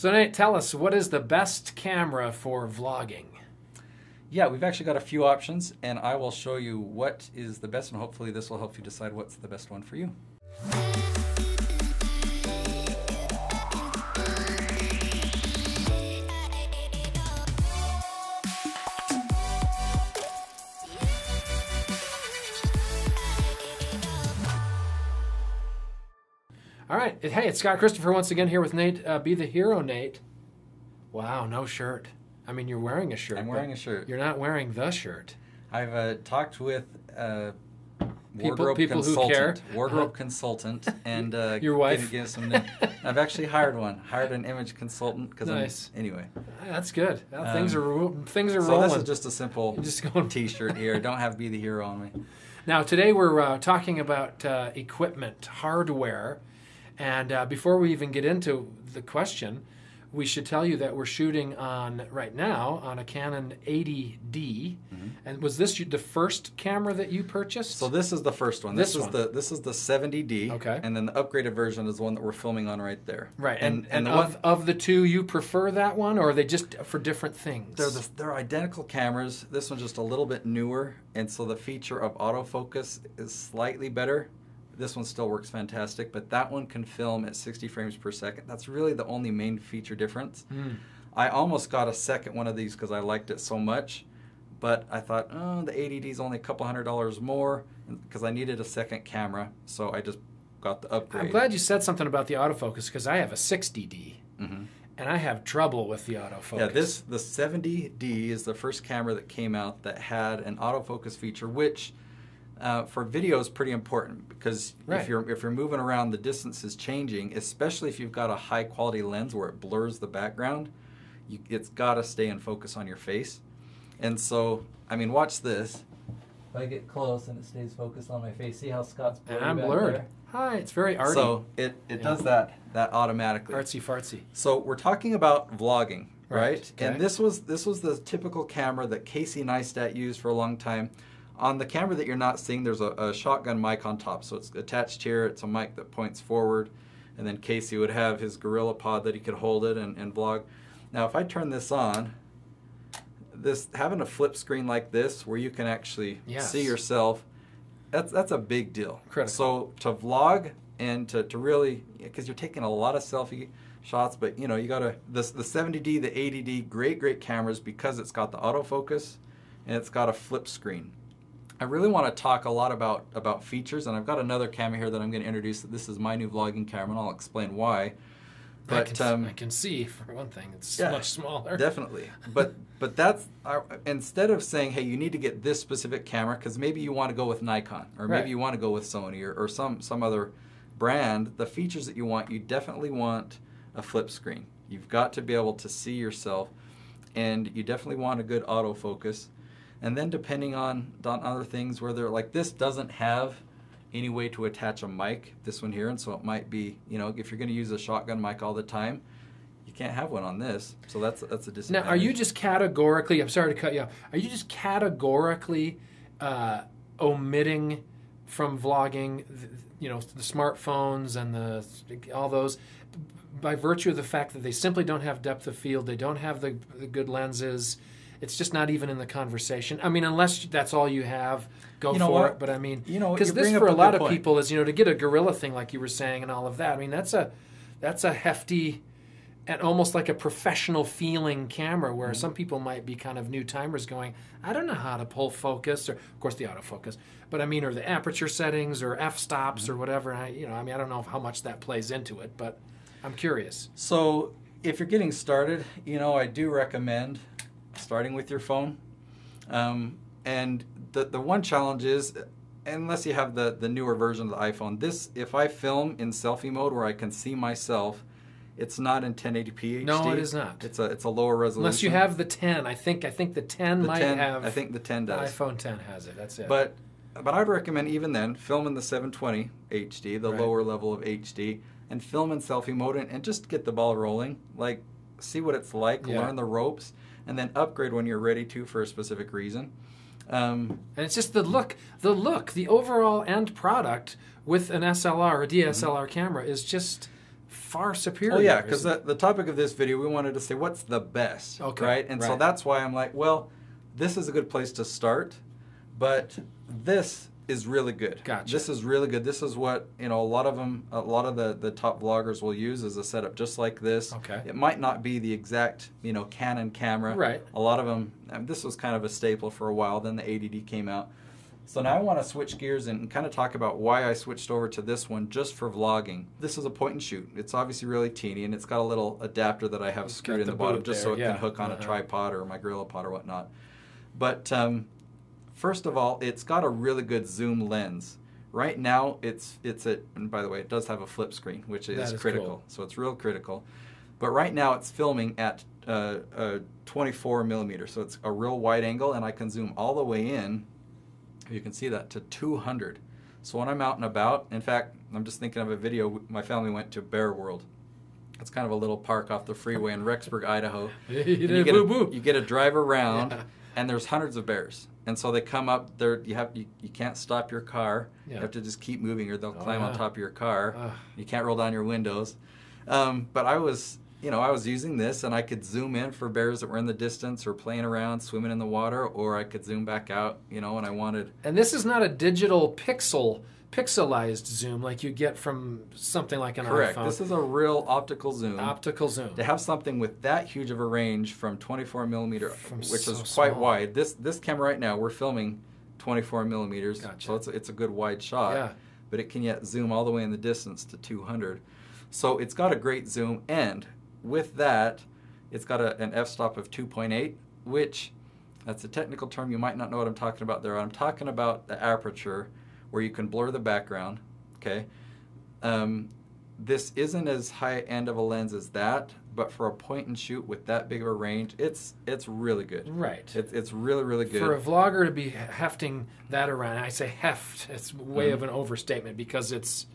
So Nate, tell us what is the best camera for vlogging? Yeah, we've actually got a few options, and I will show you what is the best, and hopefully this will help you decide what's the best one for you. All right. Hey, it's Scott Christopher once again here with Nate. Uh, Be the hero, Nate. Wow, no shirt. I mean, you're wearing a shirt. I'm wearing a shirt. You're not wearing the shirt. I've uh, talked with uh, People- wardrobe people who consultant, care. wardrobe consultant, and uh, Your wife? give some. I've actually hired one. Hired an image consultant because Nice. I'm, anyway. That's good. Well, Um, things are things are So rolling. this is just a simple You're just going. T-shirt here. Don't have be the hero on me. Now, today we're uh, talking about uh, equipment, hardware. And uh, before we even get into the question, we should tell you that we're shooting on, right now, on a Canon 80D. And was this the first camera that you purchased? So this is the first one. This This, one. is the this is the 70D. Okay. And then the upgraded version is the one that we're filming on right there. right. And, and, the of, one of the two, you prefer that one, or are they just for different things? they're the, they're identical cameras. This one's just a little bit newer, and so the feature of autofocus is slightly better. This one still works fantastic, but that one can film at 60 frames per second. That's really the only main feature difference. Hmm. I almost got a second one of these because I liked it so much, but I thought, oh, the 80D is only a couple hundred dollars more because I needed a second camera, so I just got the upgrade. I'm glad you said something about the autofocus because I have a 60D. Mhm. And I have trouble with the autofocus. Yeah, this the 70D is the first camera that came out that had an autofocus feature, which uh, for video is pretty important because Right. if you're if you're moving around, the distance is changing, especially if you've got a high quality lens where it blurs the background. You, it's got to stay in focus on your face, and so I mean, watch this. If I get close and it stays focused on my face, see how Scott's and I'm blurred. Hi, it's very arty. So it, it Yeah. does that that automatically. artsy fartsy. So we're talking about vlogging, Right, right? okay. And this was this was the typical camera that Casey Neistat used for a long time. On the camera that you're not seeing, there's a, a shotgun mic on top, so it's attached here. It's a mic that points forward, and then Casey would have his Gorilla Pod that he could hold it and, and vlog. Now, if I turn this on, this having a flip screen like this where you can actually Yes. see yourself, that's that's a big deal. Critical. So to vlog and to, to really because you're taking a lot of selfie shots, but you know you gotta the the 70D, the 80D, great great cameras because it's got the autofocus and it's got a flip screen. I really want to talk a lot about about features, and I've got another camera here that I'm going to introduce. This is my new vlogging camera, and I'll explain why. I But can, um, I can see for one thing, it's yeah, much smaller. Definitely. But but that's uh, instead of saying, hey, you need to get this specific camera because maybe you want to go with Nikon or maybe Right. you want to go with Sony or, or some some other brand. The features that you want, you definitely want a flip screen. You've got to be able to see yourself, and you definitely want a good autofocus. And then depending on on other things, where they're like this doesn't have any way to attach a mic, this one here, and so it might be, you know, if you're going to use a shotgun mic all the time, you can't have one on this. So that's that's a disadvantage. now, are you just categorically, I'm sorry to cut you off, are you just categorically uh, omitting from vlogging, you know, the smartphones and the all those by virtue of the fact that they simply don't have depth of field, they don't have the, the good lenses. It's just not even in the conversation. I mean, unless that's all you have, go You know for what? it. But I mean, You know, because this for a a lot of point. people is you know to get a gorilla thing like you were saying and all of that. I mean, that's a that's a hefty and almost like a professional feeling camera where Mm-hmm. some people might be kind of new timers going i don't know how to pull focus or of course the autofocus but i mean or the aperture settings or f-stops Mm-hmm. or whatever I, you know i mean i don't know how much that plays into it but i'm curious So, if you're getting started, you know, I do recommend starting with your phone. Um, and the the one challenge is, unless you have the the newer version of the iPhone, this if I film in selfie mode where I can see myself, it's not in 1080p HD. No, it is not. It's a it's a lower resolution. unless you have the 10 i think i think the 10 the might 10. have I think the 10 the does. iphone 10 has it that's it But but I'd recommend even then film in the 720 HD, the Right. lower level of HD, and film in selfie mode and, and just get the ball rolling. Like see what it's like, Yeah. learn the ropes, and then upgrade when you're ready to for a specific reason. Um, And it's just the look, the look, the overall end product with an SLR or DSLR Mm-hmm. camera is just far superior. Oh yeah, because the, the topic of this video, we wanted to say what's the best, Okay, right? And so that's why I'm like, well, this is a good place to start, but this is really good. Gotcha. This is really good. This is what you know. A lot of them, a lot of the the top vloggers will use as a setup, just like this. Okay. It might not be the exact you know Canon camera. Right. A lot of them. this was kind of a staple for a while. Then the 80D came out. So now I want to switch gears and kind of talk about why I switched over to this one just for vlogging. This is a point and shoot. It's obviously really teeny and it's got a little adapter that I have It's screwed in the, the bottom just there, so it yeah. can hook on a Uh-huh. tripod or my Gorilla Pod or whatnot. But um, first of all, it's got a really good zoom lens. Right now, it's it's at and by the way, it does have a flip screen, which is, is critical. cool. So it's real critical. But right now, it's filming at uh, uh, 24 millimeter, so it's a real wide angle, and I can zoom all the way in. You can see that to 200. So when I'm out and about, in fact, I'm just thinking of a video. My family went to Bear World. It's kind of a little park off the freeway in Rexburg, Idaho. You you, get a, you get a drive around, Yeah. And there's hundreds of bears. And so they come up. There, you have you, you can't stop your car. Yeah. You have to just keep moving, or they'll Oh, climb on top of your car. Ugh. You can't roll down your windows. Um, but I was, you know, I was using this, and I could zoom in for bears that were in the distance or playing around, swimming in the water, or I could zoom back out, you know, when I wanted. And this is not a digital pixel pixelized zoom like you get from something like an Correct. iPhone. This is a real optical zoom. optical zoom. to have something with that huge of a range from 24 millimeter, From which so is quite small. wide. This this camera right now, we're filming 24 millimeters, Gotcha. so it's a, it's a good wide shot. Yeah. But it can yet zoom all the way in the distance to 200. So it's got a great zoom, and with that, it's got a, an f-stop of 2.8, which that's a technical term. You might not know what I'm talking about there. I'm talking about the aperture where you can blur the background. Okay. Um, this isn't as high end of a lens as that, but for a point and shoot with that big of a range, it's it's really good. Right. It's it's really really good. For a vlogger to be hefting that around, I say heft, it's way Mm-hmm. of an overstatement because it's.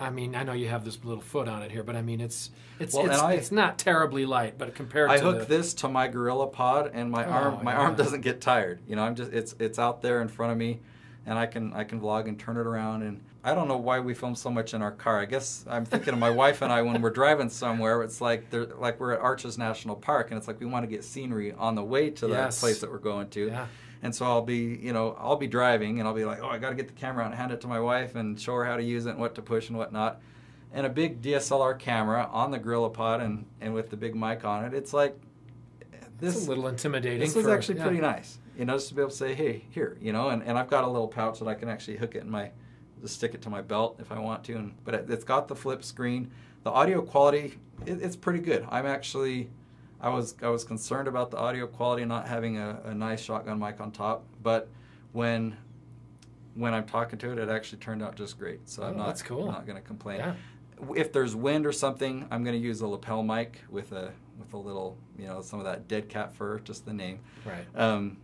I mean, I know you have this little foot on it here, but I mean, it's it's Well, it's, I- it's not terribly light, but compared I to hook the, this to my Gorilla Pod, and my Oh, arm my arm doesn't get tired. You know, I'm just it's it's out there in front of me, and I can I can vlog and turn it around. And I don't know why we film so much in our car. I guess I'm thinking of my wife and I when we're driving somewhere. It's like they're like we're at Arches National Park, and it's like we want to get scenery on the way to Yes. that place that we're going to. Yeah. And so I'll be, you know, I'll be driving and I'll be like, oh, I got to get the camera out and hand it to my wife and show her how to use it and what to push and whatnot. And a big DSLR camera on the Gorilla Pod and, and with the big mic on it, it's like this. it's a little intimidating. this is actually yeah. pretty nice, you know, just to be able to say, hey, here, you know, and, and I've got a little pouch that I can actually hook it in my, just stick it to my belt if I want to. And but it, it's got the flip screen. The audio quality, it, it's pretty good. I'm actually, I was I was concerned about the audio quality not having a, a nice shotgun mic on top, but when when I'm talking to it, it actually turned out just great. So I'm Oh, not that's cool. not going to complain. Yeah. If there's wind or something, I'm going to use a lapel mic with a with a little, you know, some of that dead cat fur, just the name Right. um,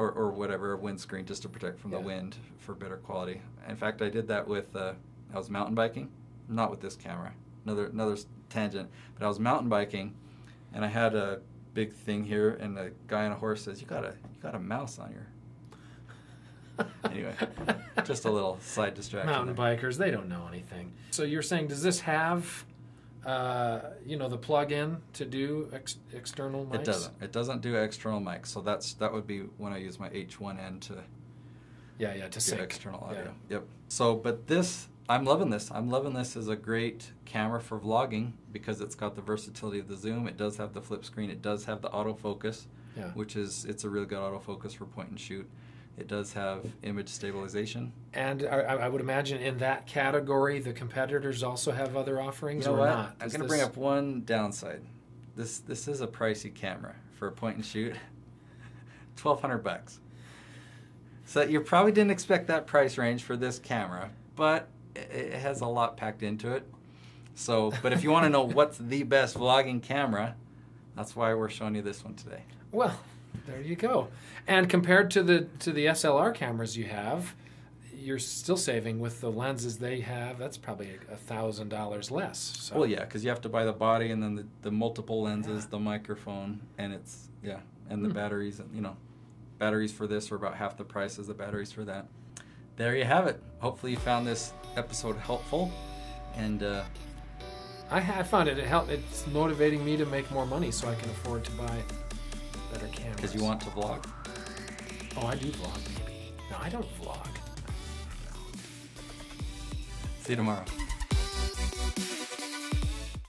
or, or whatever, a windscreen just to protect from Yeah. the wind for better quality. In fact, I did that with, uh, I was mountain biking, not with this camera, another, another tangent, but I was mountain biking and I had a big thing here and the guy on a horse says, you got a, you got a mouse on your, Anyway, just a little side distraction. Mountain there. bikers, they don't know anything. So you're saying, does this have, uh, you know, the plug-in to do ex- external mics? It doesn't. It doesn't do external mics, so that's that would be when I use my H1n to Yeah, yeah, to sync. external Yeah. audio. Yep. So, but this, I'm loving this. I'm loving this as a great camera for vlogging because it's got the versatility of the zoom. It does have the flip screen. It does have the autofocus, Yeah. which is it's a really good autofocus for point and shoot. It does have image stabilization. And I, I would imagine in that category, the competitors also have other offerings, You know or what? not? I'm going to bring up one downside. This this is a pricey camera for a point and shoot. Twelve hundred bucks. So you probably didn't expect that price range for this camera, but it, it has a lot packed into it. So, but if you want to know what's the best vlogging camera, that's why we're showing you this one today. Well, there you go. And compared to the to the SLR cameras you have, you're still saving with the lenses they have. That's probably a thousand dollars less. So. Well, yeah, because you have to buy the body and then the, the multiple lenses, the microphone, and it's yeah, and the Hmm. batteries. And you know, batteries for this are about half the price as the batteries for that. There you have it. Hopefully, you found this episode helpful, and uh, I have found it. It help. It's motivating me to make more money so I can afford to buy better cameras. Because you want to vlog. Oh, I do vlog. No, I don't vlog. See you tomorrow.